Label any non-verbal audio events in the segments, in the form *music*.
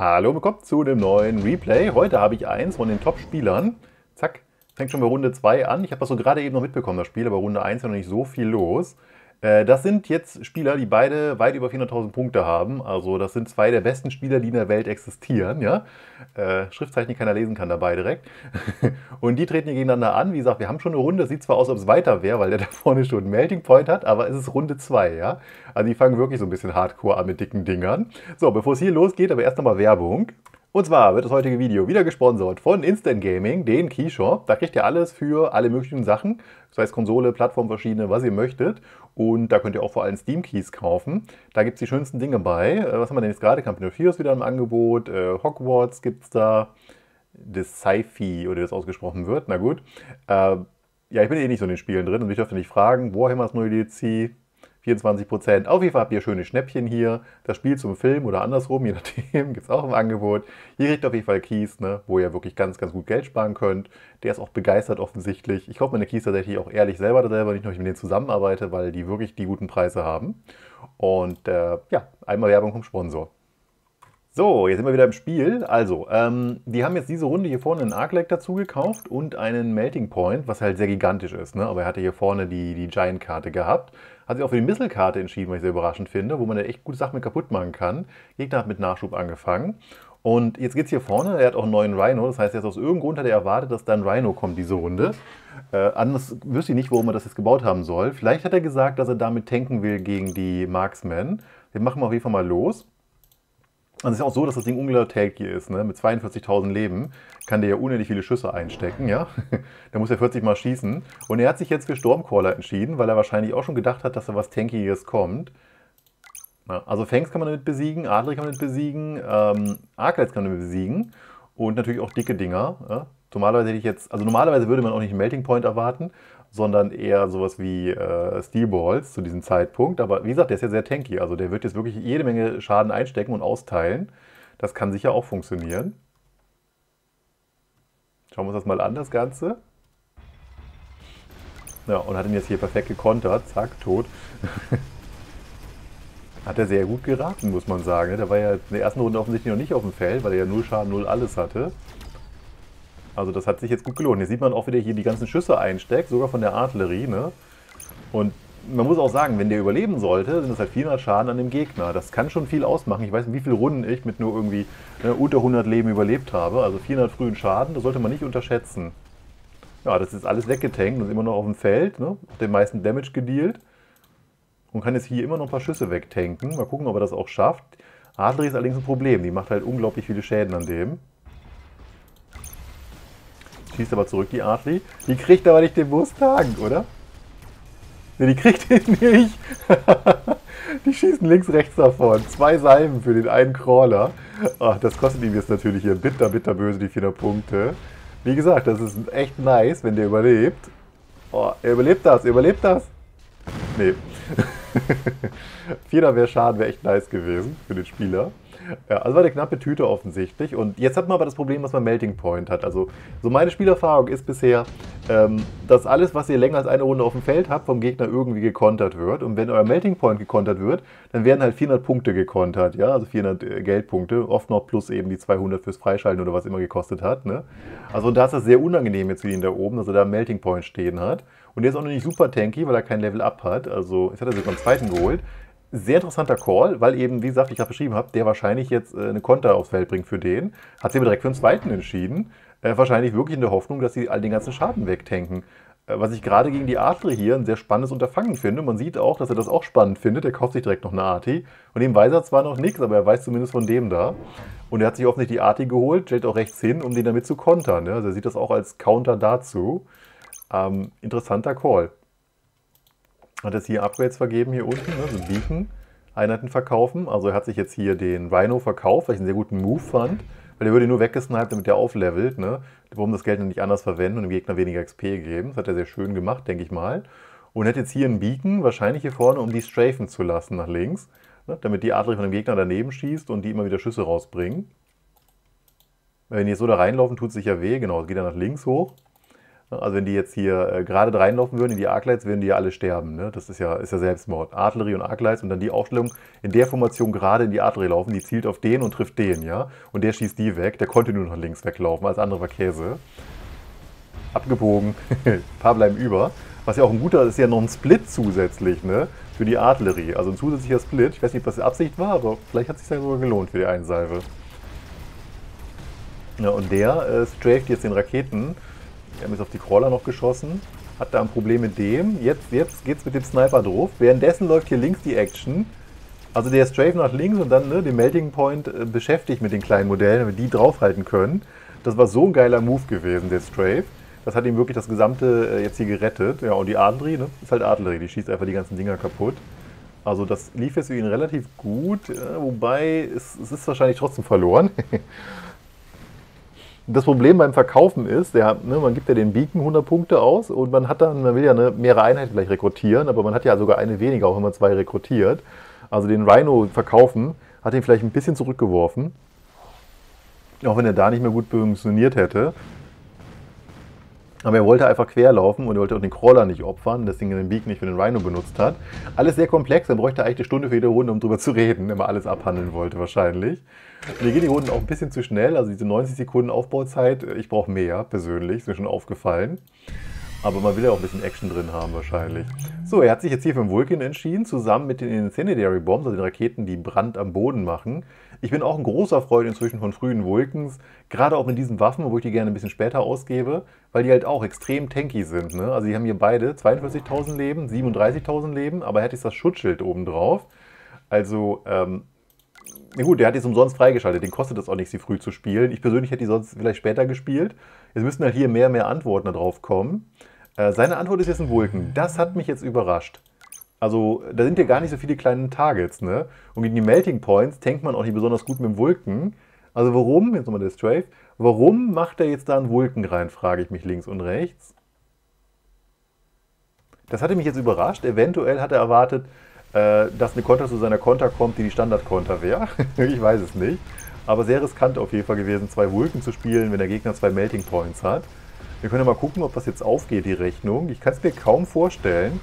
Hallo, willkommen zu dem neuen Replay. Heute habe ich eins von den Top-Spielern. Zack, fängt schon bei Runde 2 an. Ich habe das so gerade eben noch mitbekommen, das Spiel, aber Runde 1 ist noch nicht so viel los. Äh, das sind jetzt Spieler, die beide weit über 400.000 Punkte haben. Also das sind zwei der besten Spieler, die in der Welt existieren. Ja? Äh, Schriftzeichen, die keiner lesen kann dabei direkt. *laughs* Und die treten hier gegeneinander an. Wie gesagt, wir haben schon eine Runde. Sieht zwar aus, ob es weiter wäre, weil der da vorne schon einen Melting Point hat, aber es ist Runde 2. Ja? Also die fangen wirklich so ein bisschen hardcore an mit dicken Dingern. So, bevor es hier losgeht, aber erst nochmal Werbung. Und zwar wird das heutige Video wieder gesponsert von Instant Gaming, den Keyshop. Da kriegt ihr alles für alle möglichen Sachen, das heißt Konsole, Plattform, verschiedene, was ihr möchtet. Und da könnt ihr auch vor allem Steam Keys kaufen. Da gibt es die schönsten Dinge bei. Äh, was haben wir denn jetzt gerade? Company of Heroes wieder im Angebot, äh, Hogwarts gibt es da, das Sci-Fi, oder das ausgesprochen wird, na gut. Äh, ja, ich bin eh nicht so in den Spielen drin und ich dürfte nicht fragen, Warhammer das neue DLC, 24%. Auf jeden Fall habt ihr schöne Schnäppchen hier. Das Spiel zum Film oder andersrum, *laughs* je nachdem, gibt es auch im Angebot. Hier kriegt ihr auf jeden Fall Keys, ne, wo ihr wirklich ganz, ganz gut Geld sparen könnt. Der ist auch begeistert offensichtlich. Ich kaufe meine Keys tatsächlich auch ehrlich selber selber, nicht nur, ich mit denen zusammenarbeite, weil die wirklich die guten Preise haben. Und äh, ja, einmal Werbung vom Sponsor. So, jetzt sind wir wieder im Spiel. Also, ähm, die haben jetzt diese Runde hier vorne einen Arcleg dazu gekauft und einen Melting Point, was halt sehr gigantisch ist. Ne? Aber er hatte hier vorne die, die Giant-Karte gehabt. Hat sich auch für die Missile-Karte entschieden, was ich sehr überraschend finde, wo man ja echt gute Sachen mit kaputt machen kann. Gegner hat mit Nachschub angefangen. Und jetzt geht es hier vorne, er hat auch einen neuen Rhino, das heißt, jetzt aus irgendeinem Grund hat er erwartet, dass da ein Rhino kommt diese Runde. Äh, anders wüsste ich nicht, warum er das jetzt gebaut haben soll. Vielleicht hat er gesagt, dass er damit tanken will gegen die Marksmen. Wir machen mal auf jeden Fall mal los. Und es ist auch so, dass das Ding unglaublich tanky ist. Ne? Mit 42.000 Leben kann der ja unendlich viele Schüsse einstecken. Ja? *laughs* da muss er 40 Mal schießen. Und er hat sich jetzt für Stormcaller entschieden, weil er wahrscheinlich auch schon gedacht hat, dass da was Tankiges kommt. Ja, also Fangs kann man damit besiegen, Adler kann man damit besiegen, ähm, Arclights kann man damit besiegen. Und natürlich auch dicke Dinger. Ja? Normalerweise hätte ich jetzt, also normalerweise würde man auch nicht einen Melting Point erwarten, sondern eher sowas wie äh, Steelballs zu diesem Zeitpunkt. Aber wie gesagt, der ist ja sehr tanky. Also der wird jetzt wirklich jede Menge Schaden einstecken und austeilen. Das kann sicher auch funktionieren. Schauen wir uns das mal an, das Ganze. Ja, und hat ihn jetzt hier perfekt gekontert. Zack, tot. *laughs* hat er sehr gut geraten, muss man sagen. Der war ja in der ersten Runde offensichtlich noch nicht auf dem Feld, weil er ja null Schaden, null alles hatte. Also das hat sich jetzt gut gelohnt. Hier sieht man auch wieder hier die ganzen Schüsse einsteckt, sogar von der Artillerie. Ne? Und man muss auch sagen, wenn der überleben sollte, sind das halt 400 Schaden an dem Gegner. Das kann schon viel ausmachen. Ich weiß nicht, wie viele Runden ich mit nur irgendwie ne, unter 100 Leben überlebt habe. Also 400 frühen Schaden, das sollte man nicht unterschätzen. Ja, das ist alles weggetankt und immer noch auf dem Feld. Ne? Den meisten Damage gedealt. Und kann jetzt hier immer noch ein paar Schüsse wegtanken. Mal gucken, ob er das auch schafft. Artillerie ist allerdings ein Problem. Die macht halt unglaublich viele Schäden an dem. Schießt aber zurück, die Artli. Die kriegt aber nicht den Mustang, oder? Ne, die kriegt ihn *laughs* nicht. die schießen links, rechts davon. Zwei Salben für den einen Crawler. Ach, das kostet ihm jetzt natürlich hier bitter, bitter böse, die 400 Punkte. Wie gesagt, das ist echt nice, wenn der überlebt. Oh, er überlebt das, er überlebt das. Nee. *laughs* 400 wäre Schaden, wäre echt nice gewesen für den Spieler. Ja, also war eine knappe Tüte offensichtlich. Und jetzt hat man aber das Problem, dass man Melting Point hat. Also so meine Spielerfahrung ist bisher, ähm, dass alles, was ihr länger als eine Runde auf dem Feld habt, vom Gegner irgendwie gekontert wird. Und wenn euer Melting Point gekontert wird, dann werden halt 400 Punkte gekontert. Ja, also 400 äh, Geldpunkte. Oft noch plus eben die 200 fürs Freischalten oder was immer gekostet hat. Ne? Also da ist das sehr unangenehm jetzt für ihn da oben, dass er da einen Melting Point stehen hat. Und der ist auch noch nicht super tanky, weil er kein Level Up hat. Also jetzt hat er sich beim zweiten geholt sehr interessanter Call, weil eben, wie gesagt, ich gerade beschrieben habe, der wahrscheinlich jetzt äh, eine Konter aufs Feld bringt für den. Hat sich aber direkt für den zweiten entschieden. Äh, wahrscheinlich wirklich in der Hoffnung, dass sie all den ganzen Schaden wegtanken. Äh, was ich gerade gegen die Artillerie hier ein sehr spannendes Unterfangen finde. Man sieht auch, dass er das auch spannend findet. Er kauft sich direkt noch eine Arti. Und dem weiß er zwar noch nichts, aber er weiß zumindest von dem da. Und er hat sich offensichtlich die Arti geholt, stellt auch rechts hin, um den damit zu kontern. Ne? Also er sieht das auch als Counter dazu. Ähm, interessanter Call. Hat jetzt hier Upgrades vergeben hier unten, ne? so Beacon. Einheiten verkaufen. Also er hat sich jetzt hier den Rhino verkauft, weil ich einen sehr guten Move fand. Weil er würde nur weggesniped, damit der auflevelt. Ne? Warum das Geld dann nicht anders verwenden und dem Gegner weniger XP geben. Das hat er sehr schön gemacht, denke ich mal. Und hat jetzt hier einen Beacon, wahrscheinlich hier vorne, um die strafen zu lassen nach links. Ne? Damit die Adler von dem Gegner daneben schießt und die immer wieder Schüsse rausbringen. Wenn die jetzt so da reinlaufen, tut es sich ja weh. Genau, geht dann nach links hoch. Also wenn die jetzt hier äh, gerade reinlaufen würden in die Arclights, würden die ja alle sterben. Ne? Das ist ja, ist ja Selbstmord. Artillerie und Arclights und dann die Aufstellung in der Formation gerade in die Artillerie laufen, die zielt auf den und trifft den, ja. Und der schießt die weg, der konnte nur nach links weglaufen, als andere war Käse. Abgebogen, ein *laughs* paar bleiben über. Was ja auch ein guter, ist ja noch ein Split zusätzlich, ne? Für die Artillerie. Also ein zusätzlicher Split. Ich weiß nicht, was die Absicht war, aber vielleicht hat es sich sogar gelohnt für die Einsalve. Ja, und der äh, straft jetzt den Raketen wir haben jetzt auf die Crawler noch geschossen. Hat da ein Problem mit dem. Jetzt, jetzt es mit dem Sniper drauf. Währenddessen läuft hier links die Action. Also der Strafe nach links und dann ne, den Melting Point äh, beschäftigt mit den kleinen Modellen, damit die draufhalten können. Das war so ein geiler Move gewesen, der Strafe. Das hat ihm wirklich das gesamte äh, jetzt hier gerettet. Ja, und die Artillerie, ne, ist halt Artillerie, die schießt einfach die ganzen Dinger kaputt. Also das lief jetzt für ihn relativ gut, äh, wobei es, es ist wahrscheinlich trotzdem verloren. *laughs* Das Problem beim Verkaufen ist, der, ne, man gibt ja den Beacon 100 Punkte aus und man hat dann, man will ja eine, mehrere Einheiten vielleicht rekrutieren, aber man hat ja sogar eine weniger, auch wenn man zwei rekrutiert. Also den Rhino verkaufen hat ihn vielleicht ein bisschen zurückgeworfen. Auch wenn er da nicht mehr gut funktioniert hätte. Aber er wollte einfach querlaufen und er wollte auch den Crawler nicht opfern, deswegen den Beacon nicht für den Rhino benutzt hat. Alles sehr komplex, er bräuchte eigentlich eine Stunde für jede Runde, um drüber zu reden, wenn man alles abhandeln wollte wahrscheinlich. Mir gehen die Runden auch ein bisschen zu schnell. Also diese 90 Sekunden Aufbauzeit, ich brauche mehr persönlich, ist mir schon aufgefallen. Aber man will ja auch ein bisschen Action drin haben wahrscheinlich. So, er hat sich jetzt hier für den Vulcan entschieden, zusammen mit den Incendiary Bombs, also den Raketen, die Brand am Boden machen. Ich bin auch ein großer Freund inzwischen von frühen Vulcans, gerade auch mit diesen Waffen, wo ich die gerne ein bisschen später ausgebe, weil die halt auch extrem tanky sind. Ne? Also die haben hier beide 42.000 Leben, 37.000 Leben, aber er hat jetzt das Schutzschild oben drauf. Also ähm, na gut, der hat jetzt umsonst freigeschaltet, den kostet das auch nicht, sie früh zu spielen. Ich persönlich hätte die sonst vielleicht später gespielt. Jetzt müssten halt hier mehr mehr Antworten darauf kommen. Äh, seine Antwort ist jetzt ein Vulken. Das hat mich jetzt überrascht. Also, da sind ja gar nicht so viele kleine Targets, ne? Und gegen die Melting Points tankt man auch nicht besonders gut mit dem Vulken. Also warum, jetzt nochmal der Strafe, warum macht er jetzt da einen Vulken rein, frage ich mich links und rechts. Das hatte mich jetzt überrascht. Eventuell hat er erwartet, äh, dass eine Konter zu seiner Konter kommt, die die Standard-Konter wäre. *laughs* ich weiß es nicht. Aber sehr riskant auf jeden Fall gewesen, zwei Vulken zu spielen, wenn der Gegner zwei Melting Points hat. Wir können ja mal gucken, ob das jetzt aufgeht, die Rechnung. Ich kann es mir kaum vorstellen.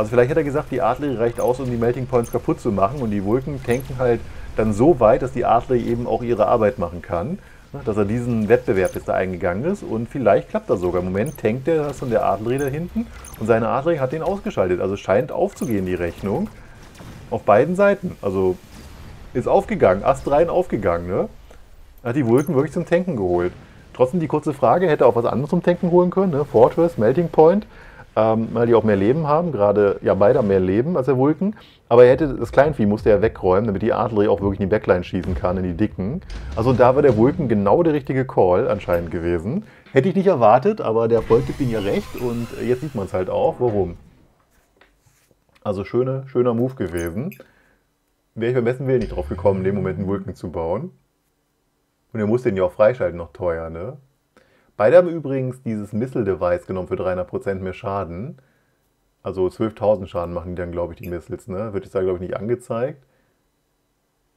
Also vielleicht hat er gesagt, die Artillerie reicht aus, um die Melting Points kaputt zu machen und die Vulken tanken halt dann so weit, dass die Artillerie eben auch ihre Arbeit machen kann. Ne, dass er diesen Wettbewerb jetzt da eingegangen ist und vielleicht klappt das sogar. Im Moment tankt er das von der Artillerie da hinten und seine Artillerie hat den ausgeschaltet. Also scheint aufzugehen, die Rechnung. Auf beiden Seiten. Also ist aufgegangen, Ast rein aufgegangen, ne? Hat die Vulken wirklich zum Tanken geholt. Trotzdem die kurze Frage, hätte auch was anderes zum Tanken holen können, ne? Fortress, Melting Point, ähm, weil die auch mehr Leben haben, gerade ja beide mehr Leben als der Vulken. Aber er hätte das Kleinvieh musste er wegräumen, damit die Artillerie auch wirklich in die Backline schießen kann, in die dicken. Also da war der Vulken genau der richtige Call anscheinend gewesen. Hätte ich nicht erwartet, aber der Erfolg gibt ihm ja recht und jetzt sieht man es halt auch. Warum? Also schöne, schöner Move gewesen. Wäre ich beim besten Willen nicht drauf gekommen, in dem Moment einen Vulkan zu bauen. Und er muss den ja auch freischalten, noch teuer, ne? Beide haben übrigens dieses Missile-Device genommen für 300% mehr Schaden. Also 12.000 Schaden machen die dann, glaube ich, die Missiles, ne? Wird jetzt da, glaube ich, nicht angezeigt.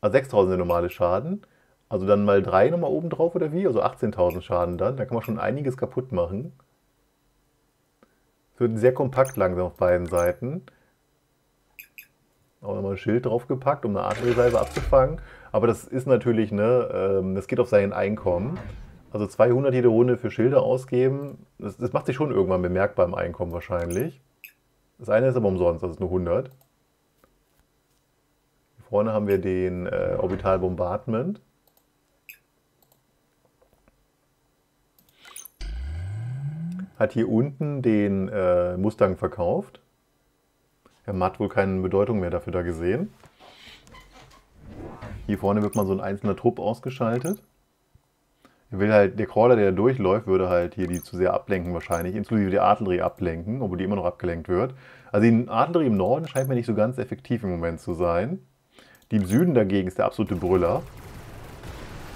Also 6.000 der normale Schaden. Also dann mal 3 nochmal oben drauf oder wie? Also 18.000 Schaden dann. Da kann man schon einiges kaputt machen. Es wird sehr kompakt langsam auf beiden Seiten. Auch nochmal ein Schild draufgepackt, um eine Artillerie-Salve abzufangen. Aber das ist natürlich, ne, ähm, das geht auf sein Einkommen. Also 200 jede Runde für Schilder ausgeben, das, das macht sich schon irgendwann bemerkbar im Einkommen wahrscheinlich. Das eine ist aber umsonst, das ist nur 100. Hier vorne haben wir den äh, Orbital Bombardment. Hat hier unten den äh, Mustang verkauft. Man hat wohl keine Bedeutung mehr dafür da gesehen. Hier vorne wird mal so ein einzelner Trupp ausgeschaltet. Will halt, der Crawler, der da durchläuft, würde halt hier die zu sehr ablenken wahrscheinlich, inklusive die Artillerie ablenken, obwohl die immer noch abgelenkt wird. Also die Artillerie im Norden scheint mir nicht so ganz effektiv im Moment zu sein. Die im Süden dagegen ist der absolute Brüller.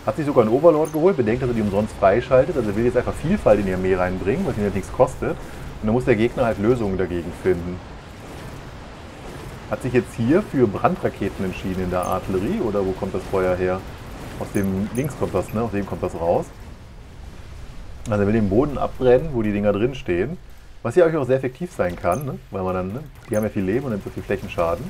Hat sich sogar einen Overlord geholt, bedenkt, dass er die umsonst freischaltet. Also er will jetzt einfach Vielfalt in die Armee reinbringen, was ihn ja nichts kostet. Und dann muss der Gegner halt Lösungen dagegen finden. Hat sich jetzt hier für Brandraketen entschieden in der Artillerie oder wo kommt das Feuer her? Aus dem links kommt das, ne? Aus dem kommt das raus. Also er will den Boden abbrennen, wo die Dinger drin stehen. Was hier auch sehr effektiv sein kann, ne? weil man dann, ne? die haben ja viel Leben und dann so viel Flächenschaden.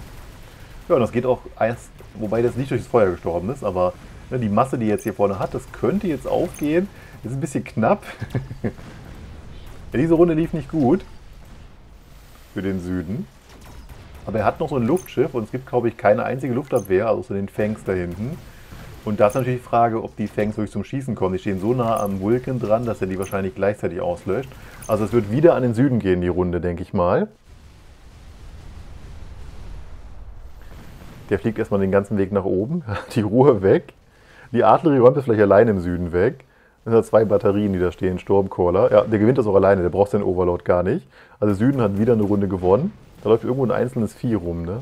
Ja, und das geht auch erst, wobei das nicht durch das Feuer gestorben ist, aber ne, die Masse, die jetzt hier vorne hat, das könnte jetzt aufgehen. Das ist ein bisschen knapp. *laughs* ja, diese Runde lief nicht gut für den Süden. Aber er hat noch so ein Luftschiff und es gibt, glaube ich, keine einzige Luftabwehr, außer den Fangs da hinten. Und da ist natürlich die Frage, ob die Fangs wirklich zum Schießen kommen. Die stehen so nah am Vulcan dran, dass er die wahrscheinlich gleichzeitig auslöscht. Also es wird wieder an den Süden gehen, die Runde, denke ich mal. Der fliegt erstmal den ganzen Weg nach oben, *laughs* die Ruhe weg. Die Artillerie räumt es vielleicht alleine im Süden weg. Das sind zwei Batterien, die da stehen, Stormcaller. Ja, der gewinnt das auch alleine, der braucht seinen Overload gar nicht. Also Süden hat wieder eine Runde gewonnen. Da läuft irgendwo ein einzelnes Vieh rum, ne?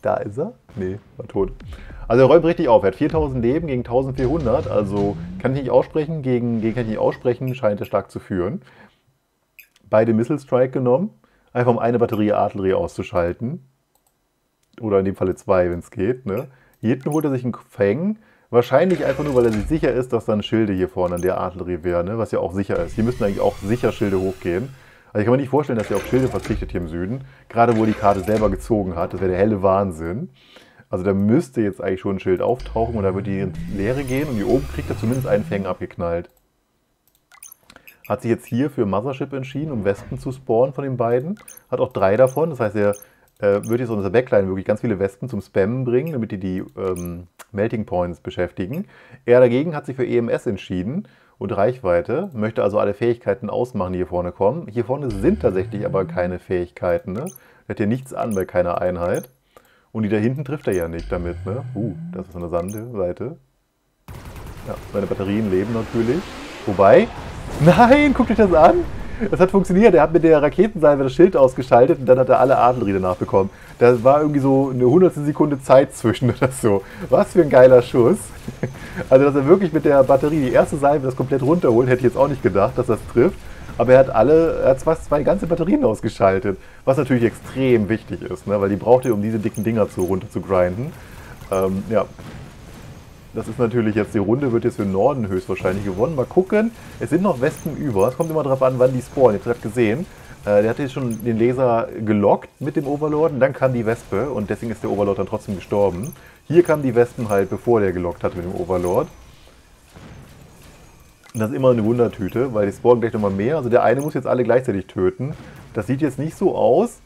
Da ist er? Nee, war tot. Also er räumt richtig auf. Er hat 4000 Leben gegen 1400. Also kann ich nicht aussprechen. Gegen, gegen kann ich nicht aussprechen. Scheint er stark zu führen. Beide Missile Strike genommen. Einfach um eine Batterie Artillerie auszuschalten. Oder in dem Falle zwei, wenn es geht. Ne? Hier hinten holt er sich einen Fang. Wahrscheinlich einfach nur, weil er sich sicher ist, dass dann Schilde hier vorne an der Artillerie wären. Ne? Was ja auch sicher ist. Hier müssten eigentlich auch sicher Schilde hochgehen. Also ich kann mir nicht vorstellen, dass er auf Schilde verzichtet hier im Süden. Gerade wo die Karte selber gezogen hat. Das wäre der helle Wahnsinn. Also da müsste jetzt eigentlich schon ein Schild auftauchen und da wird die Leere gehen und hier oben kriegt er zumindest einen Fang abgeknallt. Hat sich jetzt hier für Mothership entschieden, um Wespen zu spawnen von den beiden. Hat auch drei davon, das heißt, er äh, wird jetzt unter Backline wirklich ganz viele Wespen zum Spammen bringen, damit die die ähm, Melting Points beschäftigen. Er dagegen hat sich für EMS entschieden und Reichweite, möchte also alle Fähigkeiten ausmachen, die hier vorne kommen. Hier vorne sind tatsächlich aber keine Fähigkeiten. Ne? Er hat hier nichts an bei keiner Einheit. Und die da hinten trifft er ja nicht damit. Ne? Uh, das ist eine Sande-Seite. Ja, seine Batterien leben natürlich. Wobei, *laughs* nein, guckt euch das an. Das hat funktioniert. Er hat mit der Raketensalve das Schild ausgeschaltet und dann hat er alle Adlerie danach bekommen. Da war irgendwie so eine hundertstel Sekunde Zeit zwischen *laughs* oder so. Was für ein geiler Schuss. Also, dass er wirklich mit der Batterie die erste Salve das komplett runterholt, hätte ich jetzt auch nicht gedacht, dass das trifft. Aber er hat alle, er hat fast zwei ganze Batterien ausgeschaltet. Was natürlich extrem wichtig ist, ne? weil die braucht ihr, um diese dicken Dinger zu, runter zu grinden. Ähm, ja, das ist natürlich jetzt, die Runde wird jetzt für den Norden höchstwahrscheinlich gewonnen. Mal gucken. Es sind noch Wespen über. Es kommt immer darauf an, wann die spawnen. Ihr habt gesehen, der hat jetzt schon den Laser gelockt mit dem Overlord und dann kam die Wespe und deswegen ist der Overlord dann trotzdem gestorben. Hier kamen die Wespen halt, bevor der gelockt hat mit dem Overlord. Und das ist immer eine Wundertüte, weil die spawnen gleich nochmal mehr. Also der eine muss jetzt alle gleichzeitig töten. Das sieht jetzt nicht so aus.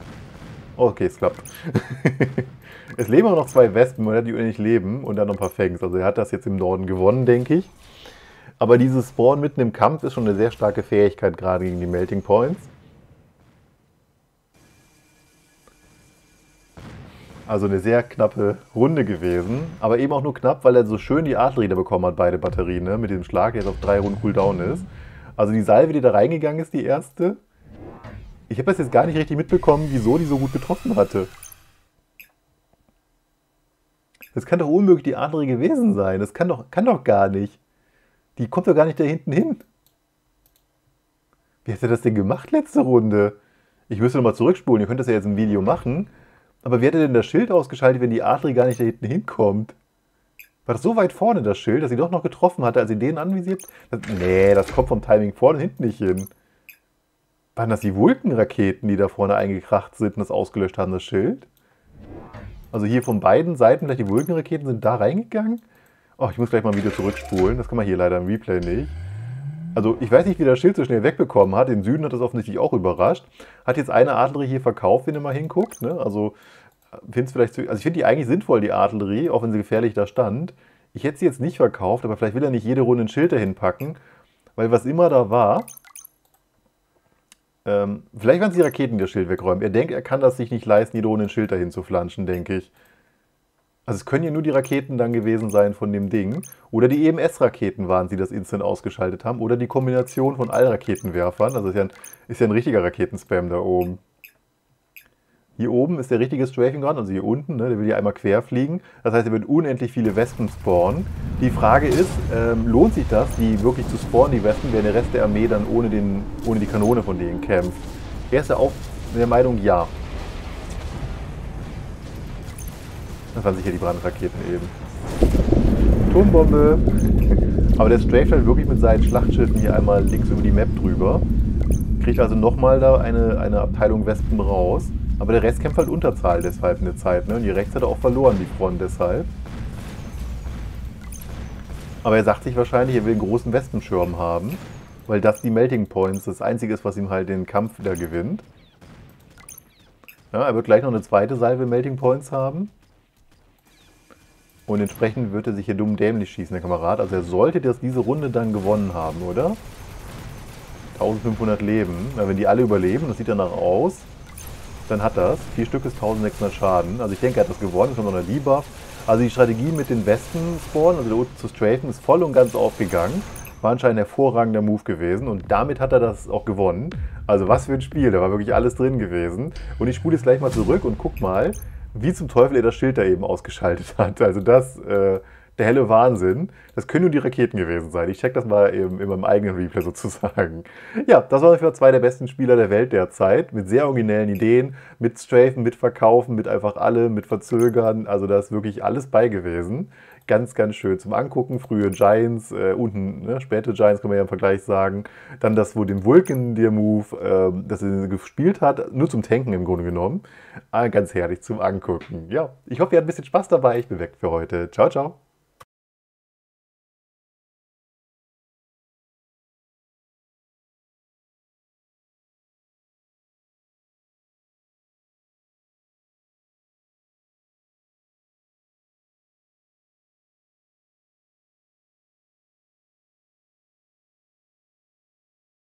Okay, es klappt. *laughs* Es leben auch noch zwei Wespen, die nicht leben und dann noch ein paar Fangs. Also er hat das jetzt im Norden gewonnen, denke ich. Aber dieses Spawn mitten im Kampf ist schon eine sehr starke Fähigkeit, gerade gegen die Melting Points. Also eine sehr knappe Runde gewesen. Aber eben auch nur knapp, weil er so schön die da bekommen hat, beide Batterien, ne? mit dem Schlag, der jetzt auf drei Runden Cooldown ist. Also die Salve, die da reingegangen ist, die erste. Ich habe das jetzt gar nicht richtig mitbekommen, wieso die so gut getroffen hatte. Das kann doch unmöglich die andere gewesen sein. Das kann doch, kann doch gar nicht. Die kommt doch gar nicht da hinten hin. Wie hat er das denn gemacht letzte Runde? Ich müsste nochmal zurückspulen. Ihr könnt das ja jetzt im Video machen. Aber wie er denn das Schild ausgeschaltet, wenn die Adri gar nicht da hinten hinkommt? War das so weit vorne, das Schild, dass sie doch noch getroffen hatte, als sie den anvisiert? Das, nee, das kommt vom Timing vorne und hinten nicht hin. Waren das die Vulkenraketen, die da vorne eingekracht sind und das ausgelöscht haben, das Schild? Also hier von beiden Seiten, vielleicht die Vulkanraketen sind da reingegangen. Oh, ich muss gleich mal wieder zurückspulen. Das kann man hier leider im Replay nicht. Also ich weiß nicht, wie der Schild so schnell wegbekommen hat. Den Süden hat das offensichtlich auch überrascht. Hat jetzt eine Artillerie hier verkauft, wenn ihr mal hinguckt. Ne? Also, find's vielleicht also ich finde die eigentlich sinnvoll, die Artillerie, auch wenn sie gefährlich da stand. Ich hätte sie jetzt nicht verkauft, aber vielleicht will er nicht jede Runde ein Schild dahin packen. Weil was immer da war, ähm, vielleicht werden es die Raketen, das Schild wegräumen. Er denkt, er kann das sich nicht leisten, jede ohne ein Schild dahin zu flanschen, denke ich. Also es können ja nur die Raketen dann gewesen sein von dem Ding. Oder die EMS-Raketen waren, die das instant ausgeschaltet haben. Oder die Kombination von Allraketenwerfern. Also ist ja ein, ist ja ein richtiger Raketenspam da oben. Hier oben ist der richtige Strafing Ground, also hier unten, ne, der will hier einmal quer fliegen. Das heißt, er wird unendlich viele Wespen spawnen. Die Frage ist, ähm, lohnt sich das, die wirklich zu spawnen, die Wespen, während der Rest der Armee dann ohne, den, ohne die Kanone von denen kämpft? Er ist ja auch der Meinung, ja. Das waren sicher die Brandraketen eben. Turmbombe! Aber der straft halt wirklich mit seinen Schlachtschiffen hier einmal links über die Map drüber. Kriegt also nochmal da eine, eine Abteilung Wespen raus. Aber der Rest kämpft halt Unterzahl deshalb eine Zeit. Ne? Und die rechts hat er auch verloren, die Front deshalb. Aber er sagt sich wahrscheinlich, er will einen großen Wespenschirm haben. Weil das die Melting Points das einzige ist, was ihm halt den Kampf wieder gewinnt. Ja, er wird gleich noch eine zweite Salve Melting Points haben. Und entsprechend wird er sich hier dumm dämlich schießen, der Kamerad. Also er sollte das diese Runde dann gewonnen haben, oder? 1500 Leben. Ja, wenn die alle überleben, das sieht danach aus, dann hat das. Vier Stück ist 1600 Schaden. Also ich denke, er hat das gewonnen. Es kommt noch eine Debuff. Also die Strategie mit den Westen spawnen, also der Ult zu strafen, ist voll und ganz aufgegangen. War anscheinend ein hervorragender Move gewesen und damit hat er das auch gewonnen. Also was für ein Spiel, da war wirklich alles drin gewesen. Und ich spule jetzt gleich mal zurück und guck mal, wie zum Teufel er das Schild da eben ausgeschaltet *laughs* hat. Also das, äh, der helle Wahnsinn. Das können nur die Raketen gewesen sein. Ich check das mal eben in meinem eigenen Replay *laughs* sozusagen. Ja, das waren für zwei der besten Spieler der Welt derzeit. Mit sehr originellen Ideen, mit Strafen, mit Verkaufen, mit einfach alle, mit Verzögern. Also da ist wirklich alles bei gewesen ganz, ganz schön zum Angucken. Frühe Giants, äh, unten ne, späte Giants, kann man ja im Vergleich sagen. Dann das, wo den Vulcan der Move, äh, das er gespielt hat, nur zum Tanken im Grunde genommen. Ah, ganz herrlich zum Angucken. Ja, ich hoffe, ihr habt ein bisschen Spaß dabei. Ich bin weg für heute. Ciao, ciao.